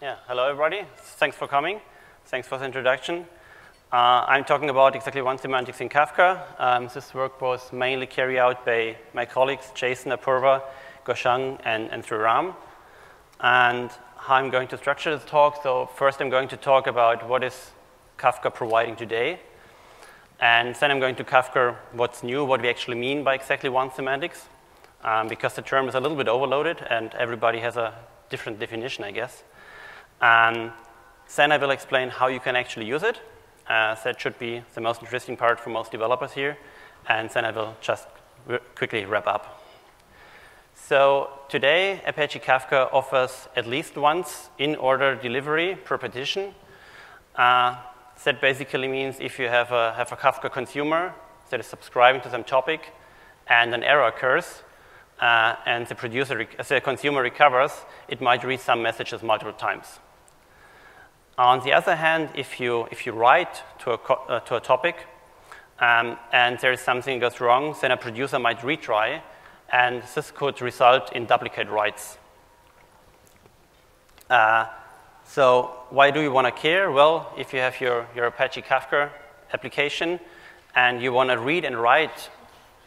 Yeah, hello everybody. Thanks for coming. Thanks for the introduction. Uh, I'm talking about exactly once semantics in Kafka. Um, this work was mainly carried out by my colleagues Jason Apurva, Guozhang, and, and Sriram. And how I'm going to structure this talk. So first I'm going to talk about what is Kafka providing today. And then I'm going to Kafka what's new, what we actually mean by exactly once semantics, um, because the term is a little bit overloaded and everybody has a different definition, I guess. And then I will explain how you can actually use it. Uh, that should be the most interesting part for most developers here. And then I will just quickly wrap up. So today, Apache Kafka offers at least once in-order delivery per partition. Uh, that basically means if you have a, have a Kafka consumer that is subscribing to some topic and an error occurs, uh, and the producer, the consumer recovers, it might read some messages multiple times. On the other hand, if you, if you write to a, uh, to a topic um, and there is something that goes wrong, then a producer might retry, and this could result in duplicate writes. Uh, so why do you want to care? Well, if you have your, your Apache Kafka application and you want to read and write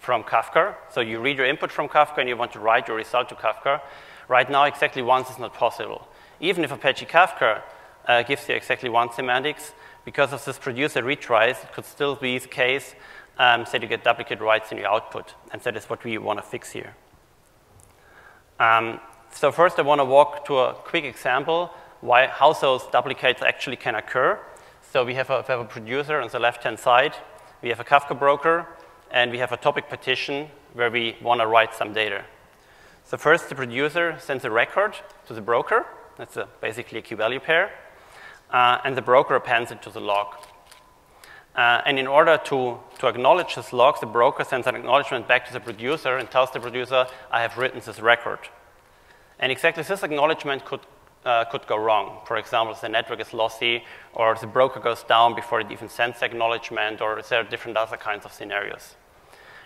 from Kafka, so you read your input from Kafka and you want to write your result to Kafka, right now exactly once is not possible. Even if Apache Kafka uh, gives you exactly once semantics. Because of this producer retries, it could still be the case um, that you get duplicate writes in your output. And that is what we want to fix here. Um, so first I want to walk to a quick example why, how those duplicates actually can occur. So we have, a, we have a producer on the left-hand side. We have a Kafka broker. And we have a topic partition where we want to write some data. So first, the producer sends a record to the broker. That's a, basically a key-value pair uh, and the broker appends it to the log. Uh, and in order to, to acknowledge this log, the broker sends an acknowledgement back to the producer and tells the producer, I have written this record. And exactly this acknowledgement could, uh, could go wrong. For example, the network is lossy, or the broker goes down before it even sends the acknowledgement, or there are different other kinds of scenarios.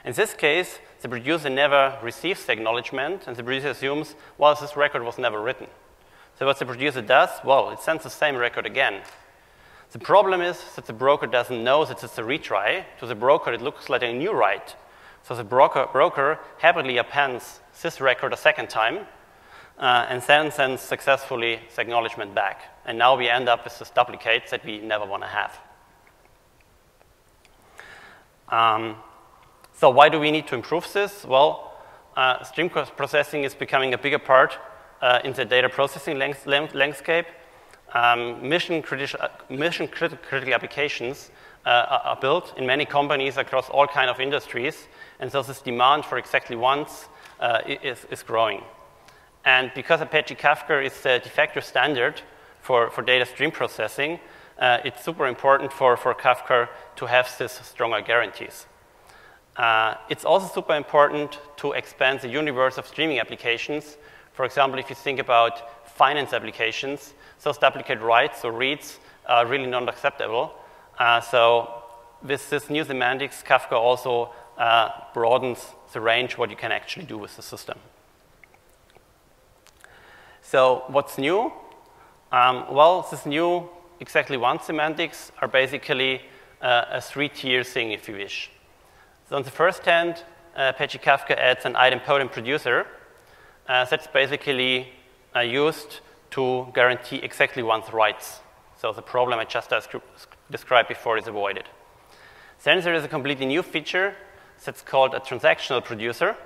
In this case, the producer never receives the acknowledgement, and the producer assumes, well, this record was never written. So what the producer does, well, it sends the same record again. The problem is that the broker doesn't know that it's a retry. To the broker, it looks like a new write. So the broker, broker happily appends this record a second time uh, and then sends successfully the acknowledgement back. And now we end up with this duplicate that we never want to have. Um, so why do we need to improve this? Well, uh, stream processing is becoming a bigger part uh, in the data processing landscape. Um, mission, critical, uh, mission critical applications uh, are built in many companies across all kinds of industries, and so this demand for exactly once uh, is, is growing. And because Apache Kafka is the de facto standard for, for data stream processing, uh, it's super important for, for Kafka to have these stronger guarantees. Uh, it's also super important to expand the universe of streaming applications for example, if you think about finance applications, those duplicate writes or reads are really not acceptable. Uh, so with this new semantics, Kafka also uh, broadens the range what you can actually do with the system. So what's new? Um, well, this new exactly once semantics are basically uh, a three-tier thing, if you wish. So on the first hand, uh, Apache Kafka adds an idempotent producer, that's basically uh, used to guarantee exactly once writes. So the problem I just described before is avoided. Then there is a completely new feature that's called a transactional producer.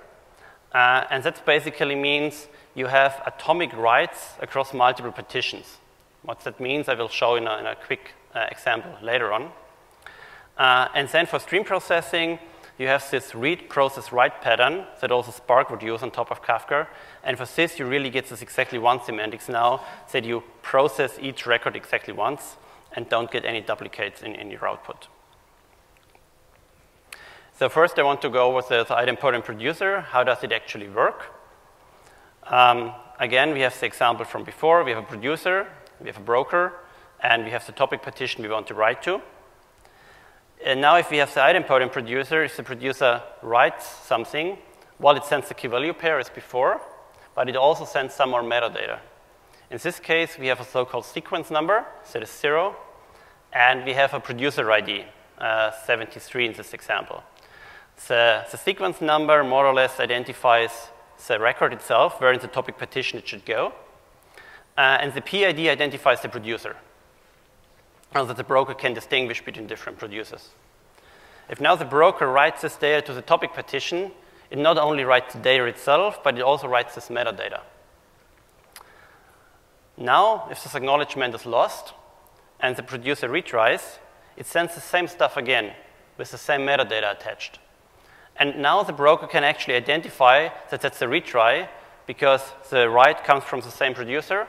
Uh, and that basically means you have atomic writes across multiple partitions. What that means, I will show in a, in a quick uh, example later on. Uh, and then for stream processing, you have this read, process, write pattern that also Spark would use on top of Kafka. And for this, you really get this exactly once semantics now, that you process each record exactly once and don't get any duplicates in, in your output. So first, I want to go with the, the idempotent producer. How does it actually work? Um, again, we have the example from before. We have a producer, we have a broker, and we have the topic partition we want to write to. And now if we have the idempotent producer, if the producer writes something, well, it sends the key value pair as before, but it also sends some more metadata. In this case, we have a so-called sequence number, so it is zero, and we have a producer ID, uh, 73 in this example. The, the sequence number more or less identifies the record itself, where in the topic partition it should go. Uh, and the PID identifies the producer, so that the broker can distinguish between different producers. If now the broker writes this data to the topic partition, it not only writes the data itself, but it also writes this metadata. Now, if this acknowledgement is lost and the producer retries, it sends the same stuff again with the same metadata attached. And now the broker can actually identify that that's a retry because the write comes from the same producer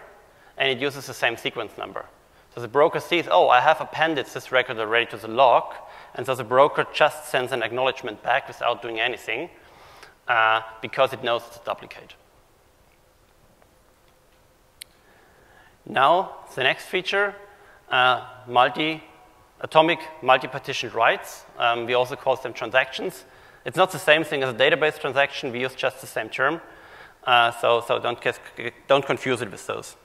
and it uses the same sequence number. So the broker sees, oh, I have appended this record already to the log, and so the broker just sends an acknowledgement back without doing anything uh, because it knows it's a duplicate. Now, the next feature, uh, multi atomic multi-partitioned writes. Um, we also call them transactions. It's not the same thing as a database transaction. We use just the same term. Uh, so so don't, don't confuse it with those.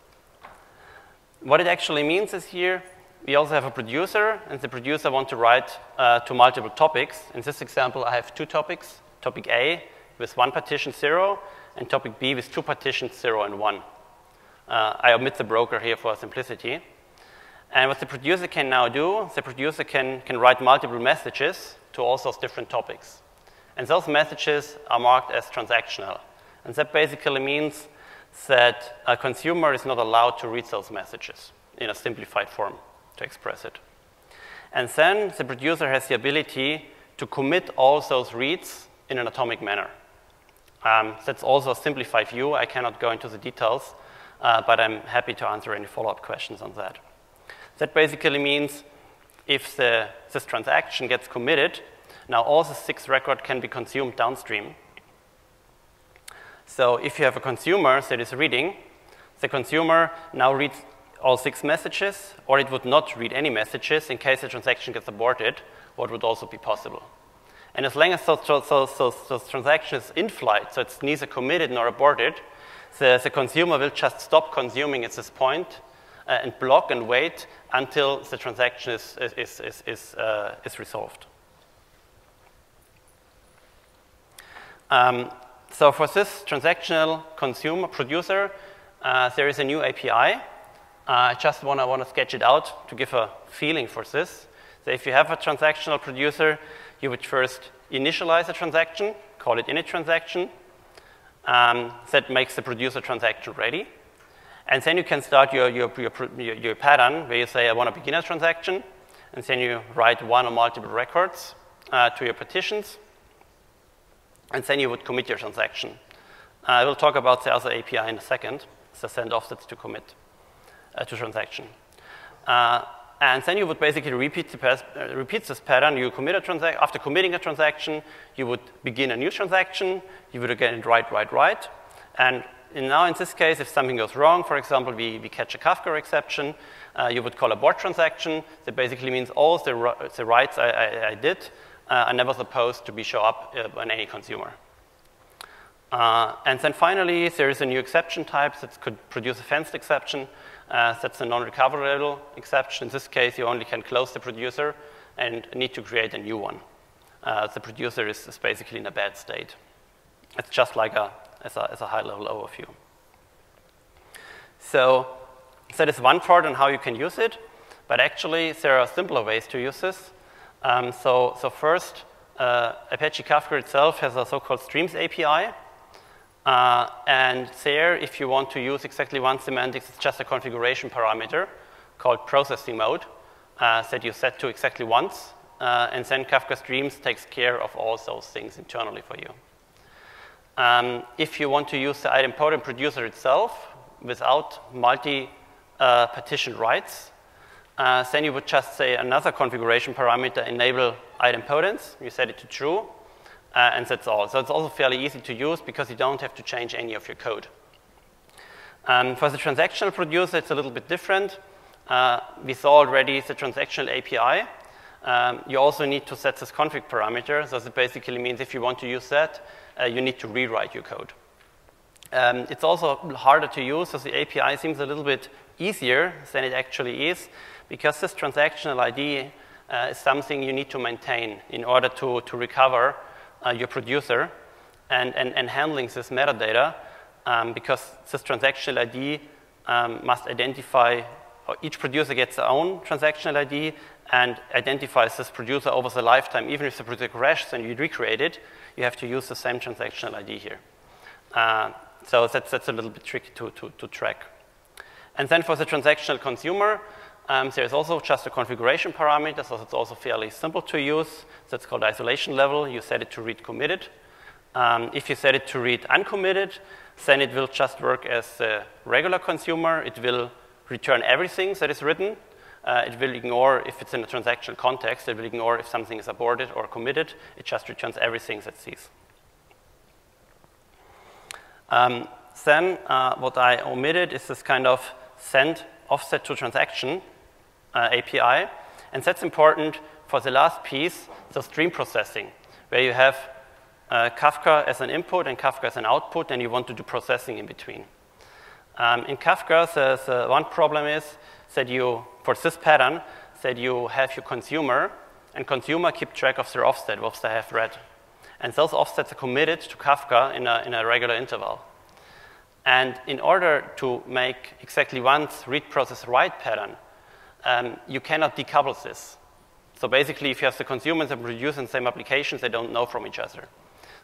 What it actually means is here, we also have a producer, and the producer wants to write uh, to multiple topics. In this example, I have two topics, topic A with one partition 0, and topic B with two partitions 0 and 1. Uh, I omit the broker here for simplicity. And what the producer can now do, the producer can, can write multiple messages to all those different topics. And those messages are marked as transactional. And that basically means that a consumer is not allowed to read those messages in a simplified form to express it. And then the producer has the ability to commit all those reads in an atomic manner. Um, that's also a simplified view. I cannot go into the details, uh, but I'm happy to answer any follow-up questions on that. That basically means if the, this transaction gets committed, now all the six record can be consumed downstream. So if you have a consumer that is reading, the consumer now reads all six messages, or it would not read any messages in case the transaction gets aborted, what would also be possible. And as long as those, those, those, those transactions in flight, so it's neither committed nor aborted, the, the consumer will just stop consuming at this point, uh, and block and wait until the transaction is, is, is, is, uh, is resolved. Um, so for this transactional consumer producer, uh, there is a new API. Uh, I just want to want to sketch it out to give a feeling for this. So if you have a transactional producer, you would first initialize a transaction, call it init transaction. Um, that makes the producer transaction ready. And then you can start your, your, your, your, pattern where you say, I want to begin a transaction. And then you write one or multiple records uh, to your partitions. And then you would commit your transaction. I will talk about the other API in a second, the send offsets to commit uh, to transaction. Uh, and then you would basically repeat, uh, repeat this pattern. You commit a transaction. After committing a transaction, you would begin a new transaction. You would again write, write, write. And and now in this case, if something goes wrong, for example, we, we catch a Kafka exception, uh, you would call a abort transaction. That basically means all the, the writes I, I, I did are never supposed to be show up uh, on any consumer. Uh, and then finally, there is a new exception type that could produce a fenced exception. Uh, that's a non-recoverable exception. In this case, you only can close the producer and need to create a new one. Uh, the producer is, is basically in a bad state. It's just like a as a, as a high-level overview. So that is one part on how you can use it, but actually there are simpler ways to use this. Um, so, so first, uh, Apache Kafka itself has a so-called Streams API. Uh, and there, if you want to use exactly once semantics, it's just a configuration parameter called processing mode uh, that you set to exactly once. Uh, and then Kafka Streams takes care of all those things internally for you. Um, if you want to use the idempotent producer itself without multi-partition uh, writes, uh, then you would just say another configuration parameter enable idempotence. You set it to true, uh, and that's all. So it's also fairly easy to use because you don't have to change any of your code. Um, for the transactional producer, it's a little bit different. Uh, we saw already the transactional API. Um, you also need to set this config parameter. So it basically means if you want to use that, uh, you need to rewrite your code. Um, it's also harder to use, so the API seems a little bit easier than it actually is, because this transactional ID uh, is something you need to maintain in order to, to recover uh, your producer and, and, and handling this metadata, um, because this transactional ID um, must identify, each producer gets their own transactional ID and identifies this producer over the lifetime. Even if the producer crashes and you recreate it, you have to use the same transactional ID here. Uh, so that's, that's a little bit tricky to, to, to track. And then for the transactional consumer, um, there's also just a configuration parameter, so it's also fairly simple to use. That's called isolation level. You set it to read committed. Um, if you set it to read uncommitted, then it will just work as a regular consumer. It will return everything that is written. Uh, it will ignore, if it's in a transactional context, it will ignore if something is aborted or committed. It just returns everything that sees. Um, then uh, what I omitted is this kind of send offset to transaction uh, API. And that's important for the last piece, the stream processing, where you have uh, Kafka as an input and Kafka as an output, and you want to do processing in between. Um, in Kafka, the, the one problem is that you, for this pattern, that you have your consumer, and consumer keep track of their offset, what they have read. And those offsets are committed to Kafka in a, in a regular interval. And in order to make exactly once read process write pattern, um, you cannot decouple this. So basically, if you have the consumer and the producer in the same applications, they don't know from each other.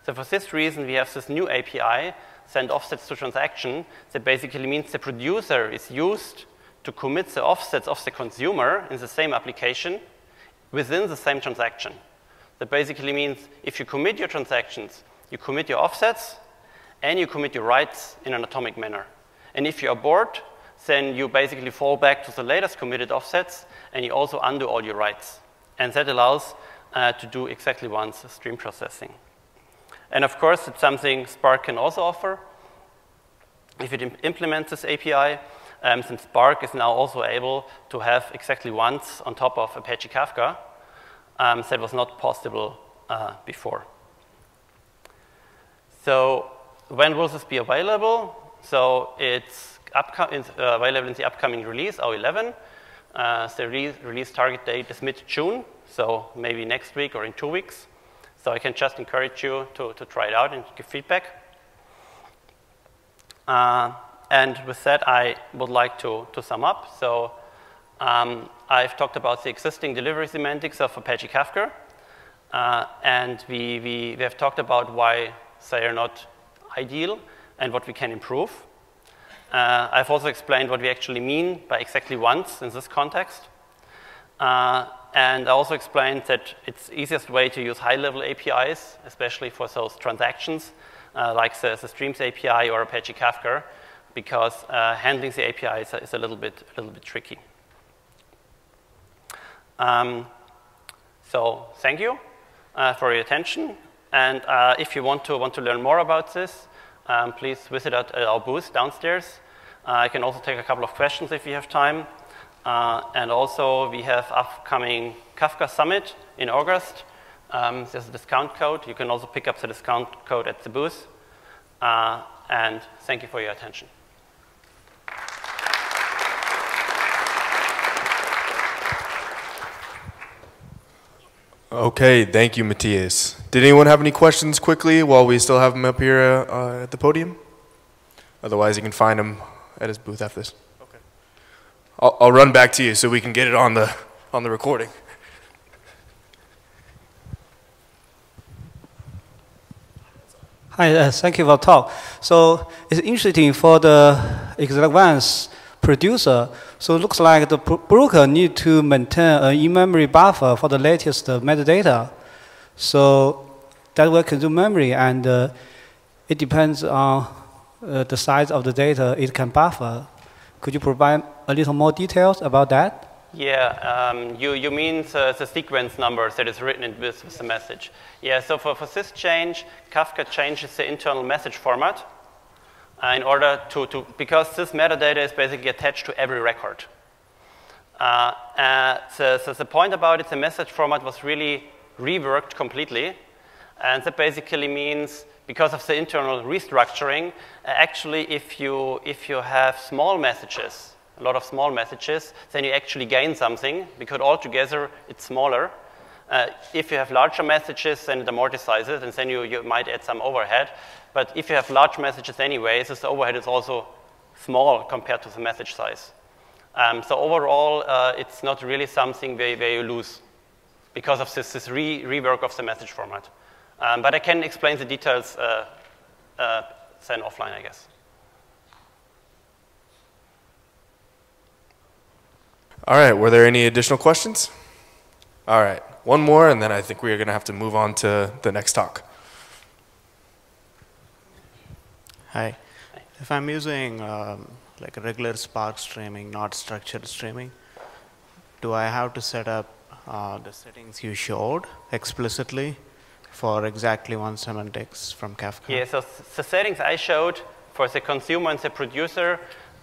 So for this reason, we have this new API, send offsets to transaction, that basically means the producer is used to commit the offsets of the consumer in the same application within the same transaction. That basically means if you commit your transactions, you commit your offsets, and you commit your writes in an atomic manner. And if you abort, then you basically fall back to the latest committed offsets, and you also undo all your writes. And that allows uh, to do exactly once stream processing. And of course, it's something Spark can also offer. If it implements this API, um, since Spark is now also able to have exactly once on top of Apache Kafka, um, that was not possible uh, before. So when will this be available? So it's, it's uh, available in the upcoming release, O11. Uh, the re release target date is mid-June, so maybe next week or in two weeks. So I can just encourage you to, to try it out and give feedback. Uh, and with that, I would like to, to sum up. So um, I've talked about the existing delivery semantics of Apache Kafka. Uh, and we, we, we have talked about why they are not ideal and what we can improve. Uh, I've also explained what we actually mean by exactly once in this context. Uh, and I also explained that it's easiest way to use high-level APIs, especially for those transactions, uh, like the, the, Streams API or Apache Kafka, because uh, handling the API is a, is a, little bit, a little bit tricky. Um, so thank you uh, for your attention. And uh, if you want to, want to learn more about this, um, please visit at, our booth downstairs. Uh, I can also take a couple of questions if you have time. Uh, and also, we have upcoming Kafka Summit in August. Um, there's a discount code. You can also pick up the discount code at the booth. Uh, and thank you for your attention. Okay, thank you, Matthias. Did anyone have any questions quickly while we still have him up here uh, at the podium? Otherwise, you can find him at his booth after this. Okay. I'll, I'll run back to you so we can get it on the, on the recording. Hi, uh, thank you for the talk. So it's interesting for the advanced producer. So it looks like the broker need to maintain an in-memory buffer for the latest metadata. So that will consume memory, and uh, it depends on uh, the size of the data it can buffer. Could you provide a little more details about that? Yeah, um, you, you mean the, the, sequence numbers that is written in with, with the message. Yeah, so for, for this change, Kafka changes the internal message format uh, in order to, to, because this metadata is basically attached to every record. Uh, uh, so, so, the point about it, the message format was really reworked completely. And that basically means because of the internal restructuring, uh, actually, if you, if you have small messages, a lot of small messages, then you actually gain something because altogether it's smaller. Uh, if you have larger messages, then it amortizes, and then you, you might add some overhead. But if you have large messages anyway, this overhead is also small compared to the message size. Um, so overall, uh, it's not really something where, where you lose because of this, this re rework of the message format. Um, but I can explain the details uh, uh, then offline, I guess. All right, were there any additional questions? All right, one more, and then I think we are going to have to move on to the next talk. Hi. If I'm using um, like regular Spark streaming, not structured streaming, do I have to set up uh, the settings you showed explicitly for exactly once semantics from Kafka? Yeah, so the settings I showed for the consumer and the producer,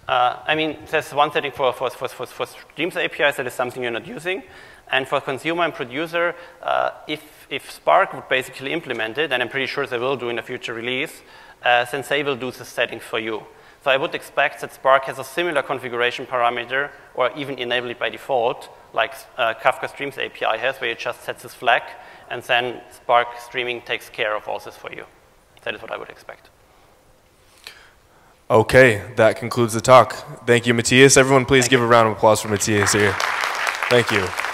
uh, I mean, there's one setting for, for, for, for, for Streams APIs that is something you're not using. And for consumer and producer, uh, if, if Spark would basically implement it, and I'm pretty sure they will do in a future release, uh, then they will do the settings for you. So I would expect that Spark has a similar configuration parameter, or even enable it by default, like uh, Kafka Streams API has, where you just set this flag, and then Spark Streaming takes care of all this for you. That is what I would expect. Okay, that concludes the talk. Thank you, Matthias. Everyone, please Thank give you. a round of applause for Matthias here. Thank you.